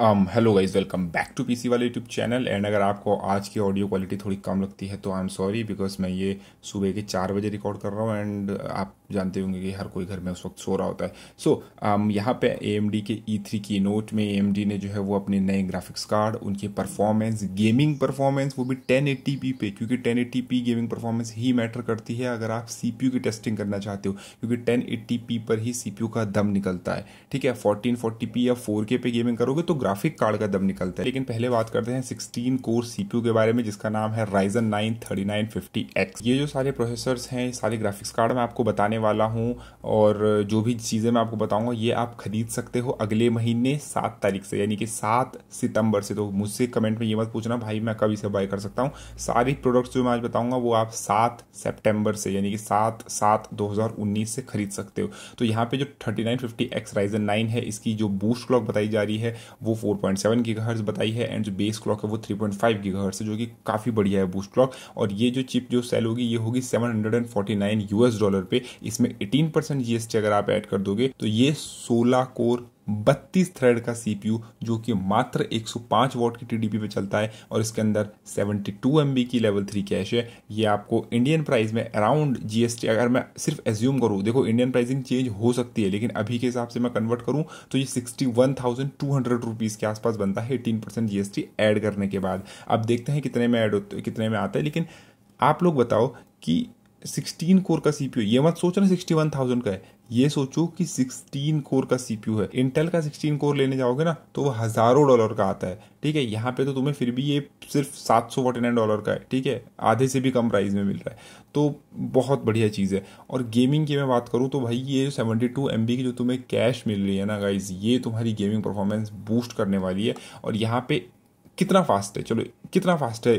Hello guys welcome back to PC वाले YouTube channel and अगर आपको आज की ऑडियो क्वालिटी थोड़ी कम लगती है तो आई एम सॉरी बिकॉज़ मैं ये सुबह के चार बजे रिकॉर्ड कर रहा हूँ एंड आप जानते होंगे कि हर कोई घर में उस वक्त सो रहा होता है। सो so, um, यहाँ पे एएमडी के ई थ्री की नोट में एएमडी ने जो है वो अपने नए ग्राफिक्स कार्ड उनकी परफॉर्मेंस गेमिंग परफॉर्मेंस वो भी टेन पे क्योंकि टेन गेमिंग परफॉर्मेंस ही मैटर करती है अगर आप सीपीयू की टेस्टिंग करना चाहते हो क्योंकि टेन पर ही सीपीयू का दम निकलता है। ठीक है फोर्टीन फोर्टी या फोर पे गेमिंग करोगे तो ग्राफिक कार्ड का दम निकलता है। लेकिन पहले बात करते हैं सिक्सटीन कोर सीपीयू के बारे में जिसका नाम है Ryzen nine thirty nine fifty X ये जो सारे प्रोसेसर्स हैं सारे ग्राफिक्स कार्ड मैं आपको बताने वाला हूँ और जो भी चीज़ें मैं आपको बताऊँगा, ये आप खरीद सकते हो अगले महीने सात तारीख से। यानी कि सात सितंबर से। तो मुझसे कमेंट में ये मत पूछना, भाई मैं कभी से बाय कर सकता हूँ। सारी प्रोडक्ट्स जो मैं आज बताऊँगा, वो आप सात सेप्टेम्बर से, यानी कि सात सात दो से खरीद सकते हो। तो यहाँ पे जो thirty nine fifty X Ryzen nine है, इसकी जो बूस्ट क्लॉक बताई जा रही है, वो फोर पॉइंट सेवन की बताई है एंड जो बेस क्लॉक है, वो थ्री पॉइंट फाइव की है, जो कि काफ़ी बढ़िया है बूस्ट क्लॉक और ये जो चिप जो सेल होगी, ये होगी seven hundred and forty nine US dollar पे। इसमें एटीन परसेंट जीएसटी अगर आप ऐड कर दोगे तो ये सोलह कोर बत्तीस थ्रेड का सीपीयू जो कि मात्र 105 वॉट की टीडीपी पे चलता है और इसके अंदर 72 एमबी की लेवल थ्री कैश है। ये आपको इंडियन प्राइस में अराउंड जीएसटी अगर मैं सिर्फ़ एज्यूम करूँ, देखो इंडियन प्राइसिंग चेंज हो सकती है, लेकिन अभी के हिसाब से मैं कन्वर्ट करूँ तो ये sixty one thousand two hundred rupees के आसपास बनता है एटीन परसेंट जीएसटी ऐड करने के बाद। अब देखते हैं कितने में ऐड होते कितने में आता है, लेकिन आप लोग बताओ कि सिक्सटीन कोर का सीपीयू, ये मत सोचना सिक्सटी वन थाउज़ेंड का है। ये सोचो कि 16 कोर का सीपीयू है। इंटेल का 16 कोर लेने जाओगे ना तो वो हज़ारों डॉलर का आता है। ठीक है, यहाँ पे तो तुम्हें फिर भी ये सिर्फ़ सात सौ फोर्टी नाइन डॉलर का है। ठीक है, आधे से भी कम प्राइस में मिल रहा है। तो बहुत बढ़िया चीज़ है। और गेमिंग की मैं बात करूँ तो भाई ये जो सेवेंटी टू एम बी की जो तुम्हें कैश मिल रही है ना गाइज़ ये तुम्हारी गेमिंग परफॉर्मेंस बूस्ट करने वाली है। और यहाँ पे कितना फास्ट है? चलो, कितना फास्ट है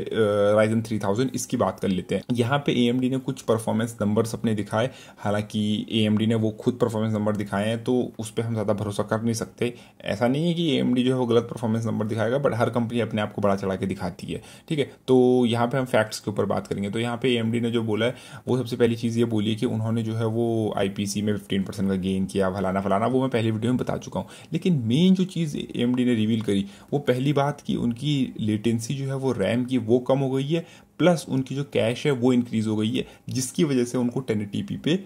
राइजन थ्री थाउज़ेंड इसकी बात कर लेते हैं। यहाँ पे ए ने कुछ परफॉर्मेंस नंबर्स अपने दिखाए। हालाँकि ए ने वो खुद परफॉर्मेंस नंबर दिखाए हैं तो उस पर हम ज़्यादा भरोसा कर नहीं सकते। ऐसा नहीं है कि ए जो है वो गलत परफॉर्मेंस नंबर दिखाएगा बट हर कंपनी अपने आप को बड़ा चढ़ा के दिखाती है। ठीक है? तो यहाँ पे हम फैक्ट्स के ऊपर बात करेंगे। तो यहाँ पे ए ने जो बोला है, वो सबसे पहली चीज़ ये बोली कि उन्होंने जो है वो IPC में फिफ्टीन परसेंट का गेन किया, फलाना फलाना, वो मैं पहले वीडियो में बता चुका हूँ। लेकिन मेन जो चीज़ AMD ने रिवील करी, वो पहली बात की उनकी लेटेंसी जो है वो रैम की वो कम हो गई है प्लस उनकी जो कैश है वो इंक्रीज हो गई है, जिसकी वजह से उनको टेन पे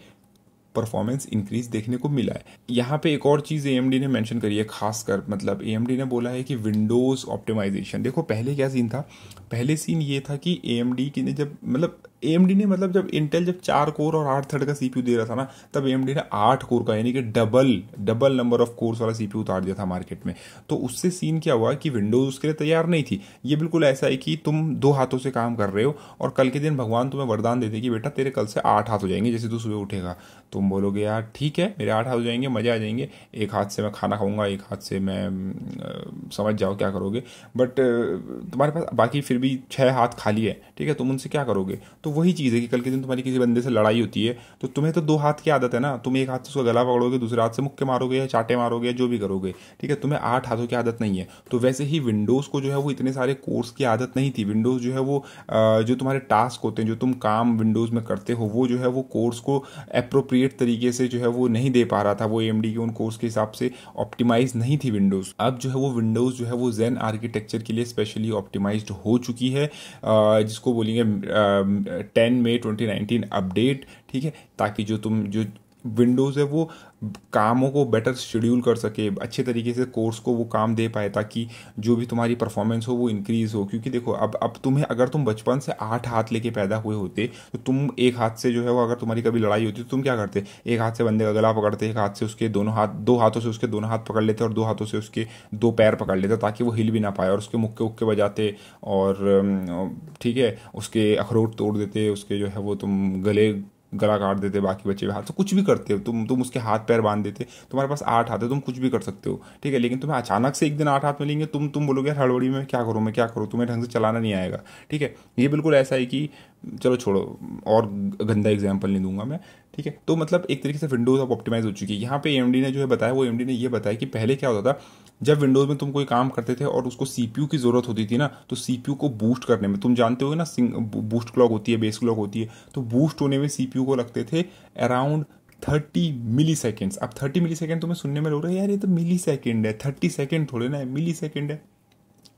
परफॉर्मेंस इंक्रीज देखने को मिला है। यहाँ पे एक और चीज़ ए ने मेंशन करी है, खासकर मतलब ए ने बोला है कि विंडोज़ ऑप्टिमाइजेशन देखो, पहले क्या सीन था? पहले सीन ये था कि ए ने जब मतलब ए ने मतलब जब इंटेल जब चार कोर और आठ थर्ड का सीपीयू दे रहा था ना, तब ए ने आठ कोर का, यानी कि double double number of cores वाला सीपीयू उतार दिया था मार्केट में। तो उससे सीन क्या हुआ कि विंडोज़ उसके लिए तैयार नहीं थी। ये बिल्कुल ऐसा है कि तुम दो हाथों से काम कर रहे हो और कल के दिन भगवान तुम्हें वरदान दे दे कि बेटा तेरे कल से आठ हाथ हो जाएँगे जैसे तू सुबह उठेगा। तुम बोलोगे, यार, ठीक है, मेरे आठ हाथ हो जाएँगे, मज़े आ जाएँगे। एक हाथ से मैं खाना खाऊँगा, एक हाथ से मैं समझ जाओ क्या करोगे। बट तुम्हारे पास बाकी फिर भी छह हाथ खाली है, ठीक है? तुम उनसे क्या करोगे? तो वही चीज़ है कि कल के दिन तुम्हारी किसी बंदे से लड़ाई होती है तो तुम्हें तो दो हाथ की आदत है ना, तुम एक हाथ से उसका गला पकड़ोगे, दूसरे हाथ से मुक्के मारोगे या चाटे मारोगे जो भी करोगे, ठीक है? तुम्हें आठ हाथों की आदत नहीं है। तो वैसे ही विंडोज़ को जो है वो इतने सारे कोर्स की आदत नहीं थी। विंडोज़ जो है वो जो तुम्हारे टास्क होते हैं, जो तुम काम विंडोज़ में करते हो, वो जो है वो कोर्स को अप्रोप्रिएट तरीके से जो है वो नहीं दे पा रहा था। वो एम के उन कोर्स के हिसाब से ऑप्टिमाइज नहीं थी विंडोज़। अब जो है वो विंडोज़ जो है वो जेन आर्किटेक्चर के लिए स्पेशली ऑप्टिमाइज हो चुकी है। जिसको बोलेंगे ten May twenty nineteen update ठीक है? ताकि जो तुम जो विंडोज़ है, वो कामों को बेटर शेड्यूल कर सके, अच्छे तरीके से कोर्स को वो काम दे पाए ताकि जो भी तुम्हारी परफॉर्मेंस हो वो इंक्रीज हो। क्योंकि देखो, अब अब तुम्हें, अगर तुम बचपन से आठ हाथ लेके पैदा हुए होते तो तुम एक हाथ से जो है वो अगर तुम्हारी कभी लड़ाई होती तो तुम क्या करते? एक हाथ से बंदे का गला पकड़ते, एक हाथ से उसके दोनों हाथ, दो हाथों से उसके दोनों हाथ पकड़ लेते और दो हाथों से उसके दो पैर पकड़ लेते ताकि वो हिल भी ना पाए और उसके मुक्के उक्के बजाते और ठीक है, उसके अखरोट तोड़ देते, उसके जो है वो तुम गले गला काट देते, बाकी बच्चे हाथ। तो कुछ भी करते हो, तुम तुम उसके हाथ पैर बाँध देते, तुम्हारे पास आठ हाथ है, तुम कुछ भी कर सकते हो, ठीक है? लेकिन तुम्हें अचानक से एक दिन आठ हाथ मिलेंगे, तुम तुम बोलोगे, यार, हड़बड़ी में क्या करूँ मैं, क्या करूँ? तुम्हें ढंग से चलाना नहीं आएगा। ठीक है? ये बिल्कुल ऐसा है कि, चलो छोड़ो, और गंदा एग्ज़ाम्पल नहीं दूँगा मैं। ठीक है? तो मतलब एक तरीके से विंडोज़ अब ऑप्टिमाइज हो चुकी है। यहाँ पे एम ने जो है बताया, वो एम ने ये बताया कि पहले क्या होता था, जब विंडोज़ में तुम कोई काम करते थे और उसको सीपीयू की ज़रूरत होती थी ना तो सीपीयू को बूस्ट करने में, तुम जानते हो ना बूस्ट क्लॉक होती है बेस क्लॉक होती है तो बूस्ट होने में सीपीयू को लगते थे अराउंड थर्टी मिली सेकेंड्स अब थर्टी मिली सेकेंड तुम्हें सुनने में लग रहा है, यार, ये तो मिली सेकेंड है थर्टी सेकेंड थोड़े ना है मिली सेकेंड है।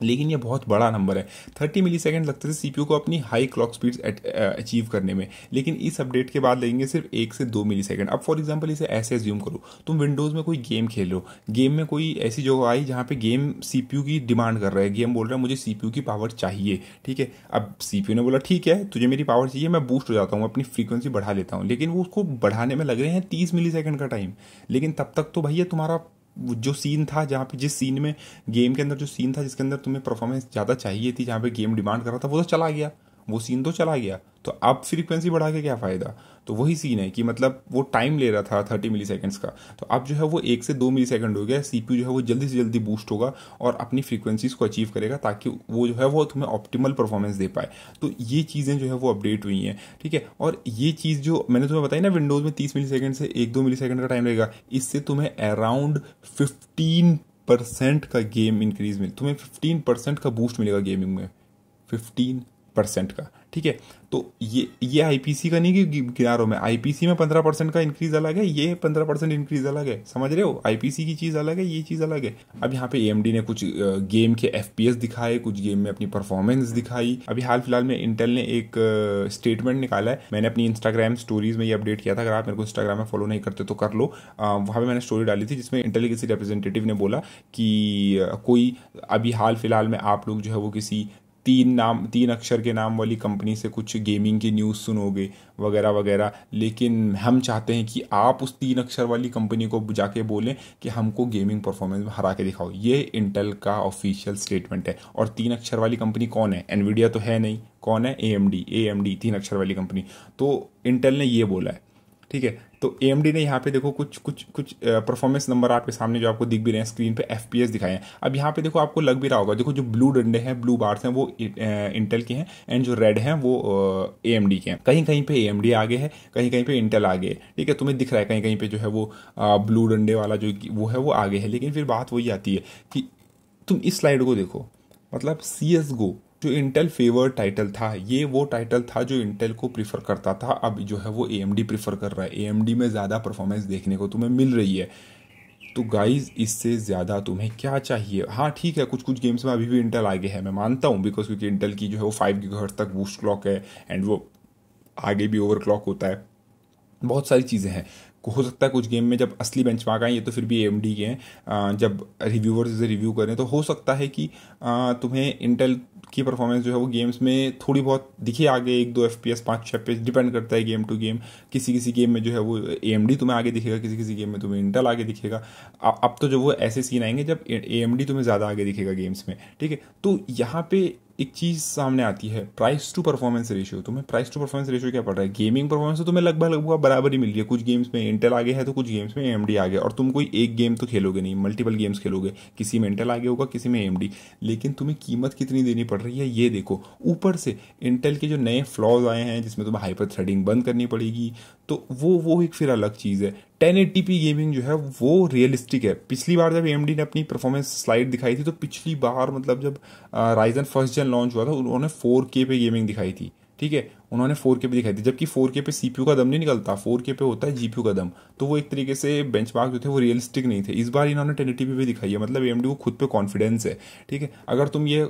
लेकिन ये बहुत बड़ा नंबर है। थर्टी मिली सेकेंड लगते थे सीपीयू को अपनी हाई क्लॉक स्पीड अचीव करने में। लेकिन इस अपडेट के बाद लगेंगे सिर्फ़ एक से दो मिली सेकेंड अब फॉर एग्ज़ाम्पल इसे ऐसे एज्यूम करो। तुम विंडोज़ में कोई गेम खेल लो गेम में कोई ऐसी जगह आई जहाँ पे गेम सीपीयू की डिमांड कर रहा है। गेम बोल रहा है, मुझे सीपीयू की पावर चाहिए। ठीक है? अब सीपीयू ने बोला, ठीक है, तुझे मेरी पावर चाहिए, मैं बूस्ट हो जाता हूँ, अपनी फ्रीक्वेंसी बढ़ा लेता हूँ। लेकिन वो उसको बढ़ाने में लग रहे हैं तीस मिली का टाइम लेकिन तब तक तो भैया तुम्हारा जो सीन था, जहाँ पे जिस सीन में गेम के अंदर जो सीन था, जिसके अंदर तुम्हें परफॉर्मेंस ज़्यादा चाहिए थी, जहाँ पे गेम डिमांड कर रहा था, वो तो चला गया। वो सीन तो चला गया। तो अब फ्रीक्वेंसी बढ़ा के क्या फ़ायदा? तो वही सीन है कि मतलब वो टाइम ले रहा था थर्टी मिली का। तो अब जो है वो एक से दो मिली सेकेंड हो गया। सी जो है वो जल्दी से जल्दी बूस्ट होगा और अपनी फ्रीक्वेंसीज को अचीव करेगा ताकि वो जो है वो तुम्हें ऑप्टिमल परफॉर्मेंस दे पाए। तो ये चीज़ें जो है वो अपडेट हुई हैं, ठीक है? और ये चीज़ जो मैंने तुम्हें बताई ना विंडोज़ में तीस मिली से एक दो मिली का टाइम रहेगा, इससे तुम्हें अराउंड फिफ्टीन परसेंट का गेम इंक्रीज मिल, तुम्हें फिफ्टीन परसेंट का बूस्ट मिलेगा गेमिंग में। फिफ्टीन परसेंट का, ठीक है? तो ये ये आईपीसी का नहीं कि हूँ मैं आईपीसी में पंद्रह परसेंट का इंक्रीज अलग है, ये पंद्रह परसेंट इंक्रीज अलग है, समझ रहे हो? आईपीसी की चीज़ अलग है, ये चीज़ अलग है। अब यहाँ पे एएमडी ने कुछ गेम के एफपीएस दिखाए, कुछ गेम में अपनी परफॉर्मेंस दिखाई। अभी हाल फ़िलहाल में इंटेल ने एक स्टेटमेंट निकाला है। मैंने अपनी इंस्टाग्राम स्टोरीज में ये अपडेट किया था। अगर आप मेरे को इंस्टाग्राम में फॉलो नहीं करते तो कर लो। वहाँ पे मैंने स्टोरी डाली थी जिसमें इंटेल किसी रिप्रेजेंटेटिव ने बोला कि कोई, अभी हाल फ़िलहाल में आप लोग जो है वो किसी तीन नाम, तीन अक्षर के नाम वाली कंपनी से कुछ गेमिंग की न्यूज़ सुनोगे, वगैरह वगैरह। लेकिन हम चाहते हैं कि आप उस तीन अक्षर वाली कंपनी को जाके बोलें कि हमको गेमिंग परफॉर्मेंस में हरा के दिखाओ। ये इंटेल का ऑफिशियल स्टेटमेंट है। और तीन अक्षर वाली कंपनी कौन है? एनवीडिया तो है नहीं। कौन है? A M D A M D तीन अक्षर वाली कंपनी तो इंटेल ने ये बोला है। ठीक है? तो ए ने यहाँ पे देखो कुछ कुछ कुछ परफॉर्मेंस नंबर आपके सामने जो आपको दिख भी रहे हैं स्क्रीन पे एफ़ पी एस दिखाए हैं। अब यहाँ पे देखो आपको लग भी रहा होगा, देखो जो ब्लू डंडे हैं ब्लू बार्स हैं, वो इंटेल के हैं एंड जो रेड हैं, वो ए के हैं। कहीं कहीं पे ए आगे है कहीं कहीं पे इंटेल आगे है। ठीक है, तुम्हें दिख रहा है कहीं कहीं पे जो है वो ब्लू डंडे वाला जो वो है, वो आगे है। लेकिन फिर बात वही आती है कि तुम इस स्लाइड को देखो मतलब सी एस गो जो इंटेल फेवर टाइटल था। ये वो टाइटल था जो इंटेल को प्रीफर करता था। अब जो है वो ए एम डी प्रीफर कर रहा है। ए एम डी में ज़्यादा परफॉर्मेंस देखने को तुम्हें मिल रही है। तो गाइज़ इससे ज़्यादा तुम्हें क्या चाहिए? हाँ ठीक है कुछ कुछ गेम्स में अभी भी इंटेल आगे है। मैं मानता हूँ बिकॉज़ क्योंकि इंटेल की जो है वो फाइव गी तक बूस्ट क्लॉक है एंड वो आगे भी ओवर क्लॉक होता है। बहुत सारी चीज़ें हैं। हो सकता है कुछ गेम में जब असली बेंच आए, ये तो फिर भी एम के हैं। जब रिव्यूवर्स इसे रिव्यू करें तो हो सकता है कि तुम्हें इंटेल की परफॉर्मेंस जो है वो गेम्स में थोड़ी बहुत दिखे आगे, एक दो एफ़ पी एस पाँच छः पे डिपेंड करता है गेम टू गेम किसी किसी गेम में जो है वो ए एम डी तुम्हें आगे दिखेगा किसी किसी गेम में तुम्हें इंटेल आगे दिखेगा। अब तो जो वो ऐसे सीन आएँगे जब ए एम डी तुम्हें ज़्यादा आगे दिखेगा गेम्स में, ठीक है? तो यहाँ पे एक चीज़ सामने आती है प्राइस टू परफॉर्मेंस रेशियो तुम्हें प्राइस टू परफॉर्मेंस रेशियो क्या पड़ रहा है? गेमिंग परफॉर्मेंस तो तुम्हें लगभग लगभग बराबर ही मिल रही है। कुछ गेम्स में इंटेल आगे है तो कुछ गेम्स में एम आगे और तुम कोई एक गेम तो खेलोगे नहीं। मल्टीपल गेम्स खेलोगे। किसी में इंटेल आगे होगा, किसी में एम लेकिन तुम्हें कीमत कितनी देनी पड़ रही है, ये देखो। ऊपर से इंटेल के जो नए फ्लॉज आए हैं, जिसमें तुम्हें हाइपर थ्रेडिंग बंद करनी पड़ेगी तो वो वो एक फिर अलग चीज़ है। टेन गेमिंग जो है वो रियलिस्टिक है। पिछली बार जब एम ने अपनी परफॉर्मेंस स्लाइड दिखाई थी तो पिछली बार मतलब जब राइजन फ़र्स्ट जन लॉन्च हुआ था, उन्होंने फोर के पे गेमिंग दिखाई थी। ठीक है? उन्होंने फोर के पे दिखाई थी, जबकि फोर के पे सीपीयू का दम नहीं निकलता। फोर के पे होता है जीपीयू का दम। तो वो एक तरीके से बेंच जो थे वो रियलिस्टिक नहीं थे। इस बार इन्होंने टेन पे दिखाई है मतलब एम को खुद पे कॉन्फिडेंस है। ठीक है? अगर तुम ये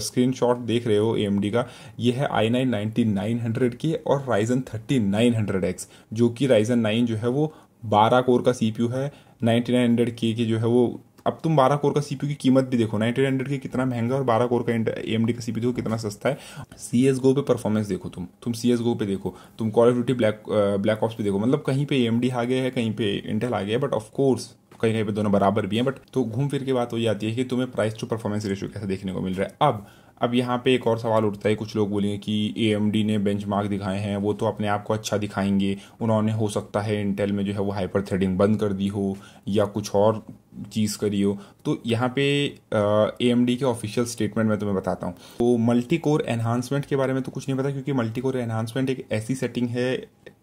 स्क्रीन देख रहे हो एम का, ये है I nine ninety nine hundred और Ryzen thirty nine hundred X जो कि राइजन नाइन जो है वो बारह कोर का सीपीयू है, नाइनटी नाइन हंड्रेड के जो है वो, अब तुम बारह कोर का सीपीयू की कीमत भी देखो नाइनटीन हंड्रेड की कितना महँगा और बारह कोर का ए एम डी का सीपीयू देखो कितना सस्ता है। सी एस गो पे परफॉर्मेंस देखो तुम तुम सी एस गो पे देखो, तुम Call of Duty Black Black Ops पे देखो मतलब कहीं पे एम डी आ गया है, कहीं पे इंटेल आ गया है बट ऑफकोर्स कहीं कहीं पे दोनों बराबर भी हैं बट तो घूम फिर के बात हो जाती है कि तुम्हें प्राइस टू परफॉर्मेंस रेशियो कैसे देखने को मिल रहा है। अब अब यहाँ पे एक और सवाल उठता है, कुछ लोग बोलेंगे कि ए ने बेंच दिखाए हैं, वो तो अपने आप को अच्छा दिखाएँगे। उन्होंने, हो सकता है इंटेल में जो है वो हाइपर थ्रेडिंग बंद कर दी हो या कुछ और चीज़ करी हो। तो यहाँ पे ए एम डी के ऑफिशियल स्टेटमेंट में तुम्हें बताता हूँ। तो मल्टी कोर एनहांसमेंट के बारे में तो कुछ नहीं पता, क्योंकि मल्टी कोर एनहांसमेंट एक ऐसी सेटिंग है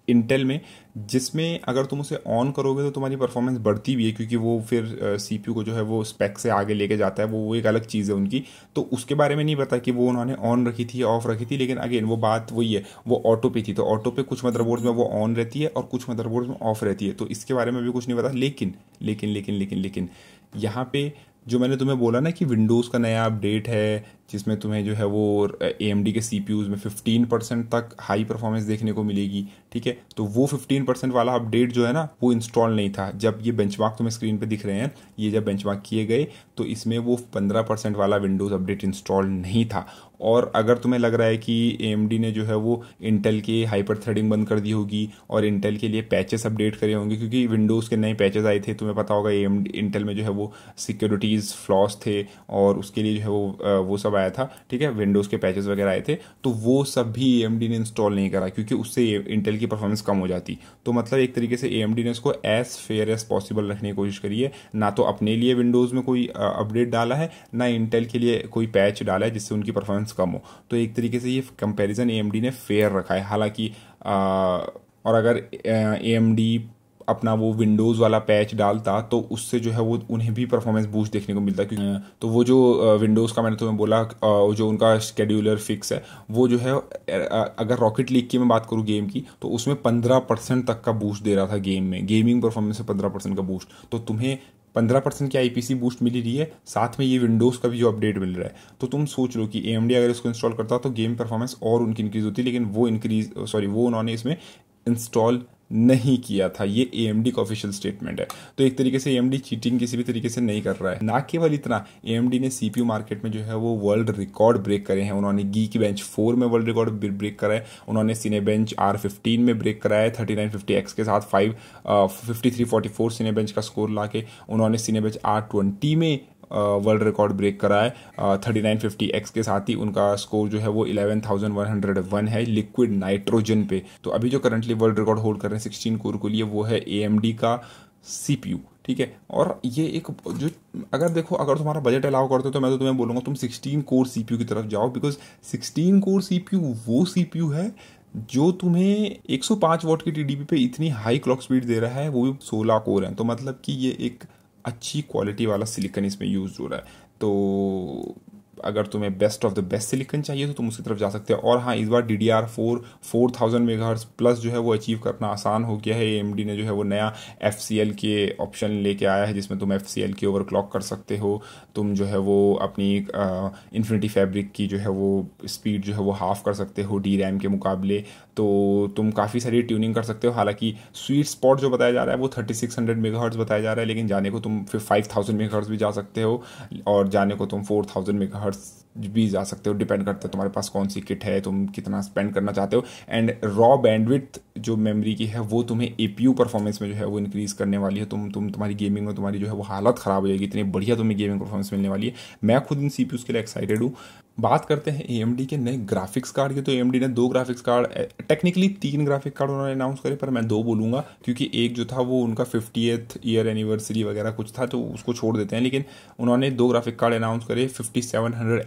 इंटेल में, जिसमें अगर तुम उसे ऑन करोगे तो तुम्हारी परफॉर्मेंस बढ़ती भी है, क्योंकि वो फिर सीपीयू को जो है वो स्पेक से आगे लेके जाता है, वो वो एक अलग चीज़ है उनकी। तो उसके बारे में नहीं पता कि वो उन्होंने ऑन रखी थी ऑफ़ रखी थी, लेकिन अगेन वो बात वही है, वो ऑटो पे थी। तो ऑटो पे कुछ मदरबोर्ड्स में वो ऑन रहती है और कुछ मदरबोर्ड्स में ऑफ़ रहती है। तो इसके बारे में भी कुछ नहीं पता, लेकिन लेकिन लेकिन लेकिन लेकिन, यहाँ पे जो मैंने तुम्हें बोला ना कि विंडोज़ का नया अपडेट है जिसमें तुम्हें जो है वो ए एम डी के सी पी यूज़ में फिफ्टीन परसेंट तक हाई परफॉर्मेंस देखने को मिलेगी, ठीक है? तो वो फिफ्टीन परसेंट वाला अपडेट जो है ना, वो इंस्टॉल नहीं था। जब ये बेंचमार्क तुम्हें स्क्रीन पर दिख रहे हैं, ये जब बेंचमार्क किए गए तो इसमें वो पंद्रह परसेंट वाला विंडोज़ अपडेट इंस्टॉल नहीं था। और अगर तुम्हें लग रहा है कि AMD ने जो है वो इंटेल के हाइपर थ्रेडिंग बंद कर दी होगी, और इंटेल के लिए पैचेस अपडेट करे होंगे, क्योंकि विंडोज़ के नए पैचेस आए थे, तुम्हें पता होगा ए इंटेल में जो है वो सिक्योरिटीज़ फ्लॉस थे, और उसके लिए जो है वो वो सब आया था, ठीक है विंडोज़ के पैचेस वगैरह आए थे तो वो सब भी ए ने इंस्टॉल नहीं करा क्योंकि उससे इंटेल की परफॉर्मेंस कम हो जाती। तो मतलब एक तरीके से ए ने इसको एज फेयर एज पॉसिबल रखने की कोशिश करी है। ना तो अपने लिए विंडोज़ में कोई अपडेट डाला है, ना इंटेल के लिए कोई पैच डाला है जिससे उनकी परफॉर्मेंस कम हो। तो एक तरीके से ये कंपेरिजन ए ने फेयर रखा है। हालाँकि और अगर एएमडी अपना वो विंडोज़ वाला पैच डालता तो उससे जो है वो उन्हें भी परफॉर्मेंस बूस्ट देखने को मिलता। क्योंकि तो वो जो विंडोज़ का मैंने तुम्हें बोला जो उनका शेड्यूलर फिक्स है वो जो है अगर रॉकेट लीग की मैं बात करूँ गेम की तो उसमें पंद्रह परसेंट तक का बूस्ट दे रहा था गेम में। गेमिंग परफॉर्मेंस में पंद्रह परसेंट का बूस्ट तो तुम्हें पंद्रह परसेंट की आईपीसी बूस्ट मिली रही है साथ में ये विंडोज़ का भी जो अपडेट मिल रहा है। तो तुम सोच लो कि ए अगर इसको इंस्टॉल करता तो गेम परफॉर्मेंस और उनकी इंक्रीज होती लेकिन वो इंक्रीज सॉरी वो उन्होंने इसमें इंस्टॉल नहीं किया था। ये ए का ऑफिशियल स्टेटमेंट है। तो एक तरीके से ए एम डी चीटिंग किसी भी तरीके से नहीं कर रहा है। ना केवल इतना ए एम डी ने सी पी यू मार्केट में जो है वो वर्ल्ड रिकॉर्ड ब्रेक करे हैं। उन्होंने गी की बेंच फोर में वर्ल्ड रिकॉर्ड ब्रेक कराए उन्होंने सीने बेंच आर फिफ्टीन में ब्रेक कराया थर्टी नाइन फिफ्टी एक्स के साथ five fifty three forty four Cinebench का स्कोर ला के उन्होंने सीने बेंच आर ट्वेंटी में वर्ल्ड रिकॉर्ड ब्रेक करा है। थर्टी नाइन फिफ्टी एक्स के साथ ही उनका स्कोर जो है वो eleven thousand one hundred one है लिक्विड नाइट्रोजन पे। तो अभी जो करंटली वर्ल्ड रिकॉर्ड होल्ड कर रहे हैं सिक्सटीन कोर को लिए वो है एएमडी का सीपीयू ठीक है? और ये एक जो, अगर देखो, अगर तुम्हारा बजट अलाउ करते हो तो मैं तो तुम्हें बोलूँगा, तुम 16 कोर सीपीयू की तरफ़ जाओ बिकॉज़ 16 कोर सीपीयू वो सीपीयू है जो तुम्हें 105 वॉट की टीडीपी पे इतनी हाई क्लॉक स्पीड दे रहा है, वो भी 16 कोर है। तो मतलब कि ये एक अच्छी क्वालिटी वाला सिलिकन इसमें यूज़ हो रहा है। तो अगर तुम्हें best of the best silicon चाहिए तो तुम उसकी तरफ़ जा सकते हो। और हाँ इस बार D D R four four thousand mega plus जो है वो अचीव करना आसान हो गया है। ए एम डी ने जो है वो नया एफ़ सी एल के ऑप्शन लेके आया है, जिसमें तुम एफ़ सी एल के ओवर क्लॉक कर सकते हो। तुम जो है वो अपनी इन्फिनिटी फैब्रिक की जो है वो स्पीड जो है वो हाफ़ कर सकते हो डी रैम के मुकाबले। तो तुम काफ़ी सारी ट्यूनिंग कर सकते हो। हालाँकि स्वीट स्पॉट जो बताया जा रहा है, वो थर्टी सिक्स हंड्रेड मेगा बताया जा रहा है, लेकिन जाने को तुम फिर फाइव थाउज़ेंड मेगा भी जा सकते हो और जाने को तुम फोर थाउज़ेंड मेगा भी जा सकते हो। डिपेंड करता है तुम्हारे पास कौन सी किट है, तुम कितना स्पेंड करना चाहते हो। एंड रॉ बैंडविथ जो मेमोरी की है, वो तुम्हें एपीयू परफॉर्मेंस में जो है, वो इंक्रीज करने वाली है। तुम तुम, तुम्हारी गेमिंग में तुम्हारी जो है, वो हालत ख़राब हो जाएगी। इतनी बढ़िया तुम्हें गेमिंग परफॉर्मेंस मिलने वाली है। मैं खुद इन सी के लिए एक्साइटेड हूँ। बात करते हैं ए के नए ग्राफिक्स कार्ड की। तो ए ने दो ग्राफिक्स कार्ड टेक्निकली तीन ग्राफिक कार्ड उन्होंने अनाउंस करे, पर मैं दो बोलूँगा, क्योंकि एक जो था वो उनका फिफ्टी ईयर एनिवर्सरी वगैरह कुछ था तो उसको छोड़ देते हैं। लेकिन उन्होंने दो ग्राफिक कार्ड अनाउंस करे फिफ्टी सेवन हंड्रेड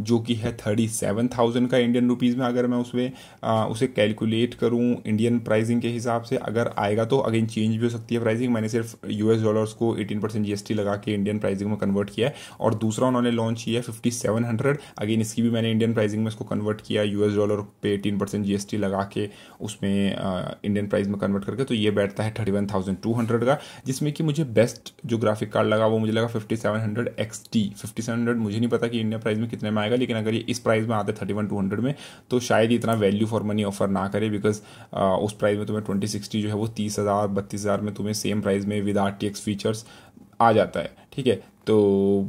जो कि है थर्टी सेवन थाउज़ेंड का इंडियन रुपीज़ में। अगर मैं उसमें उसे कैलकुलेट करूँ इंडियन प्राइसिंग के हिसाब से, अगर आएगा तो अगेन चेंज भी हो सकती है प्राइसिंग मैंने सिर्फ़ यूएस डॉलर्स को एटीन परसेंट लगा के इंडियन प्राइसिंग में कन्वर्ट किया है। और दूसरा उन्होंने लॉन्च किया है फिफ्टी सेवन हंड्रेड अगेन इसकी भी मैंने इंडियन प्राइसिंग में इसको कन्वर्ट किया यूएस डॉलर पे एटीन परसेंट जी लगा के उसमें इंडियन प्राइस में कन्वर्ट करके तो ये बैठता है thirty one thousand two hundred का, जिसमें कि मुझे बेस्ट जो ग्राफिक कार्ड लगा वो मुझे लगा fifty seven hundred X T fifty seven hundred मुझे नहीं पता कि इंडियन प्राइस में कितने में आएगा, लेकिन अगर ये इस प्राइस में आते थर्टी वन टू हंड्रेड में तो शायद इतना वैल्यू फॉर मनी ऑफ़र ना करे बिकॉज़ उस प्राइस में तुम्हें ट्वेंटी सिक्सटी जो है वो तीस हज़ार, बत्तीस हज़ार में तुम्हें सेम प्राइस में with R T X features आ जाता है। ठीक है? तो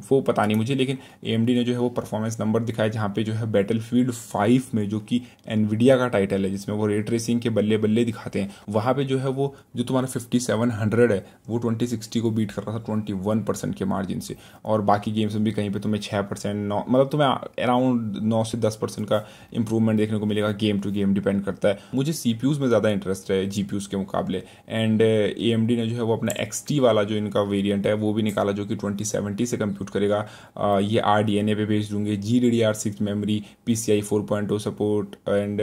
वो पता नहीं मुझे, लेकिन एएमडी ने जो है वो परफॉर्मेंस नंबर दिखाया जहाँ पे जो है बैटल फ़ील्ड फाइव में जो कि एनविडिया का टाइटल है, जिसमें वो रेट रेसिंग के बल्ले बल्ले दिखाते हैं। वहाँ पे जो है वो, जो तुम्हारा फिफ्टी सेवन हंड्रेड है, वो ट्वेंटी सिक्सटी को बीट कर रहा था ट्वेंटी वन परसेंट के मार्जिन से। और बाकी गेम्स में भी कहीं पर तुम्हें छः परसेंट नौ मतलब तुम्हें अराउंड नौ से दस परसेंट का इंप्रूवमेंट देखने को मिलेगा गेम टू गेम डिपेंड करता है। मुझे सी में ज़्यादा इंटरेस्ट है जी के मुकाबले। एंड एएमडी ने जो है वो अपना XT वाला जो इनका वेरियंट है, वो भी निकाला जो कि ट्वेंटी सेवेंटी से कंप्यूट करेगा। ये आर डी एन ए पे बेस्ड होंगे G D D R six memory P C I four point two support and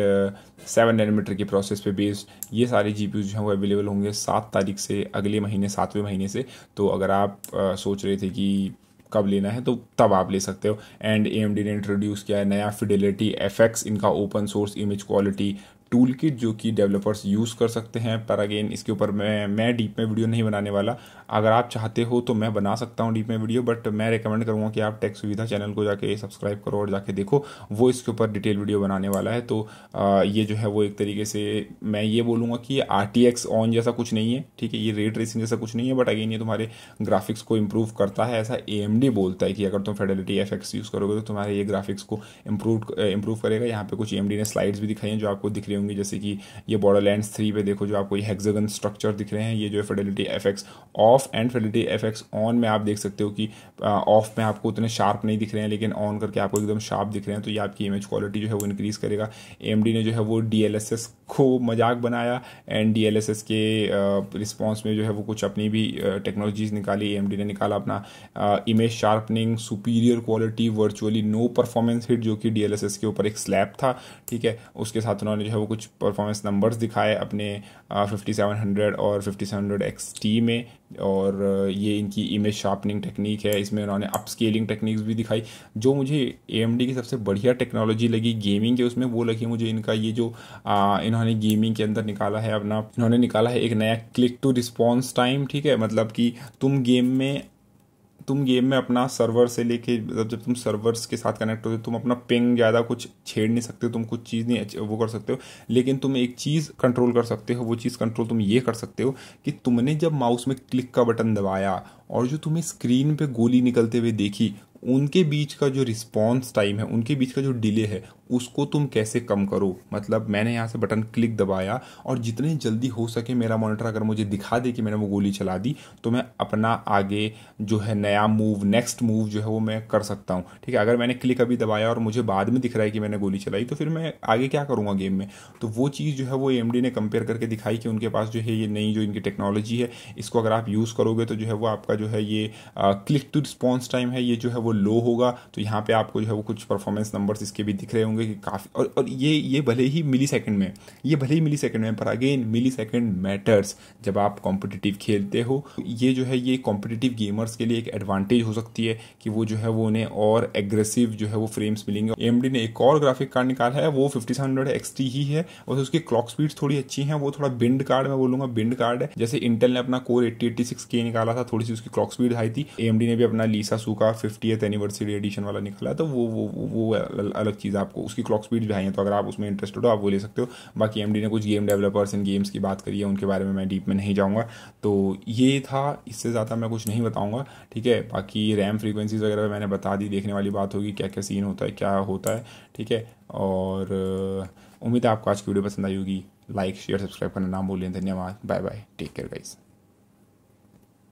seven nanometer के प्रोसेस पे बेस्ड ये सारे जी पी यू जो हैं वो अवेलेबल होंगे सात तारीख से अगले महीने, सातवें महीने से। तो अगर आप सोच रहे थे कि कब लेना है तो तब आप ले सकते हो। एंड ए ने इंट्रोड्यूस किया है नया फिडेलिटी एफ़ इनका open source image quality toolkit जो कि डेवलपर्स यूज़ कर सकते हैं। पर अगेन इसके ऊपर मैं मैं डीप में वीडियो नहीं बनाने वाला। अगर आप चाहते हो तो मैं बना सकता हूँ डीप में वीडियो बट मैं रिकमेंड करूँगा कि आप टेक सुविधा चैनल को जाके सब्सक्राइब करो और जाके देखो। वो इसके ऊपर डिटेल वीडियो बनाने वाला है। तो आ, ये जो है वो एक तरीके से मैं ये बोलूँगा कि आर टी एक्स ऑन जैसा कुछ नहीं है ठीक है? ये रेट रेसिंग जैसा कुछ नहीं है बट अगेन ये तुम्हारे ग्राफिक्स को इम्प्रूव करता है। ऐसा ए एम डी बोलता है कि अगर तुम फेडेलिटी एफ़ यूज़ करोगे तो तुम्हारे ये ग्राफिक्स को इम्प्रूव इम्प्रूव करेगा। यहाँ पे कुछ ए एम डी ने स्लाइड्स भी दिखाई हैं जो आपको दिख रही होंगी, जैसे कि ये बॉर्डर लैंड थ्री पे देखो जो आपको ये हेक्सागन स्ट्रक्चर दिख रहे हैं, ये जो है fidelity F off and fidelity F on में आप देख सकते हो कि ऑफ़ में आपको उतने शार्प नहीं दिख रहे हैं, लेकिन ऑन करके आपको एकदम शार्प दिख रहे हैं तो ये आपकी इमेज क्वालिटी जो है वो इंक्रीज़ करेगा। एम ने जो है वो डी को मज़ाक बनाया एंड डी के रिस्पॉन्स में जो है वो कुछ अपनी भी टेक्नोलॉजीज़ निकाली। एम ने निकाला अपना image sharpening superior quality virtually no performance hit जो कि डीएलएसएस के ऊपर एक स्लैब था, ठीक है? उसके साथ उन्होंने जो है वो कुछ परफॉर्मेंस नंबर्स दिखाए अपने फिफ्टी सेवन हंड्रेड और fifty seven hundred X T में और ये इनकी इमेज शार्पनिंग टेक्निक है। इसमें उन्होंने अप स्केलिंग टेक्निक्स भी दिखाई। जो मुझे एएमडी की सबसे बढ़िया टेक्नोलॉजी लगी गेमिंग के उसमें वो लगी मुझे इनका ये जो आ, इन्होंने गेमिंग के अंदर निकाला है अपना इन्होंने निकाला है एक नया क्लिक टू रिस्पॉन्स टाइम ठीक है? मतलब कि तुम गेम में तुम गेम में अपना सर्वर से लेके मतलब जब तुम सर्वर्स के साथ कनेक्ट होते हो, तुम अपना पिंग ज़्यादा कुछ छेड़ नहीं सकते तुम कुछ चीज़ नहीं वो कर सकते हो। लेकिन तुम एक चीज़ कंट्रोल कर सकते हो, वो चीज़ कंट्रोल तुम ये कर सकते हो कि तुमने जब माउस में क्लिक का बटन दबाया और जो तुम्हें स्क्रीन पे गोली निकलते हुए देखी, उनके बीच का जो रिस्पॉन्स टाइम है, उनके बीच का जो डिले है उसको तुम कैसे कम करो? मतलब मैंने यहाँ से बटन क्लिक दबाया और जितने जल्दी हो सके मेरा मॉनिटर अगर मुझे दिखा दे कि मैंने वो गोली चला दी तो मैं अपना आगे जो है नया मूव नेक्स्ट मूव जो है वो मैं कर सकता हूँ। ठीक है, अगर मैंने क्लिक अभी दबाया और मुझे बाद में दिख रहा है कि मैंने गोली चलाई तो फिर मैं आगे क्या करूँगा गेम में? तो वो चीज़ जो है वो एम ने कंपेयर करके दिखाई कि उनके पास जो है ये नई जो इनकी टेक्नोलॉजी है, इसको अगर आप यूज़ करोगे तो जो है वो आपका जो है ये क्लिक टू रिस्पॉन्स टाइम है, ये जो है वो लो होगा। तो यहाँ पर आपको जो है वो कुछ परफॉर्मेंस नंबर्स इसके भी दिख रहे होंगे। कि काफ़ी और, और ये ये भले ही मिली सेकेंड में ये भले ही मिली सेकेंड में पर अगेन मिली सेकेंड मैटर्स जब आप कॉम्पिटिटिव खेलते हो। ये जो है ये कॉम्पिटिटिव गेमर्स के लिए एक एडवांटेज हो सकती है कि वो जो है वो उन्हें और एग्रेसिव जो है वो फ्रेम्स मिलेंगे। एम ने एक और ग्राफिक कार्ड निकाला है वो फिफ्टी सेवन हंड्रेड ही है और उसकी क्लॉक स्पीड थोड़ी अच्छी है वो थोड़ा बिंड कार्ड मैं बोलूँगा बिंड कार्ड है। जैसे इंटेल ने अपना कोर एट्टी एट्टी सिक्स के निकाला था थोड़ी सी उसकी क्लॉक स्पीड हाई थी। एम ने भी अपना लीसा सू का फिफ्टी एनिवर्सरी एडिशन वाला निकाला तो वो वो वो अलग चीज़ आपको उसकी क्लॉक स्पीड भी हाई है तो अगर आप उसमें इंटरेस्टेड हो आप वो ले सकते हो। बाकी एमडी ने कुछ गेम डेवलपर्स इन गेम्स की बात करी है, उनके बारे में मैं डीप में नहीं जाऊँगा। तो ये था, इससे ज़्यादा मैं कुछ नहीं बताऊँगा, ठीक है? बाकी रैम फ्रीक्वेंसीज वगैरह मैंने बता दी, देखने वाली बात होगी क्या क्या सीन होता है, क्या होता है, ठीक है? और, उम्मीद है आपको आज की वीडियो पसंद आई होगी। लाइक शेयर सब्सक्राइब करना ना भूलें। धन्यवाद। Bye bye take care guys